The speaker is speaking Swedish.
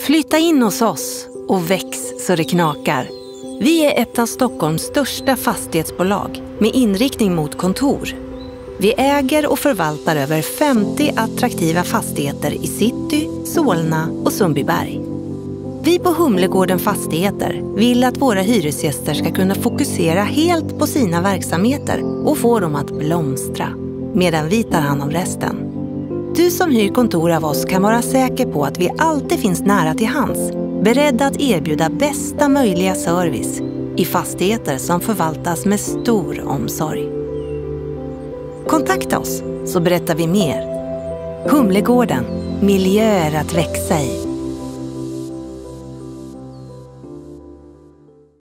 Flytta in hos oss och väx så det knakar. Vi är ett av Stockholms största fastighetsbolag med inriktning mot kontor. Vi äger och förvaltar över 50 attraktiva fastigheter i city, Solna och Sundbyberg. Vi på Humlegården Fastigheter vill att våra hyresgäster ska kunna fokusera helt på sina verksamheter och få dem att blomstra, medan vi tar hand om resten. Du som hyr kontor av oss kan vara säker på att vi alltid finns nära till hands, beredda att erbjuda bästa möjliga service i fastigheter som förvaltas med stor omsorg. Kontakta oss så berättar vi mer. Humlegården, miljöer att växa i.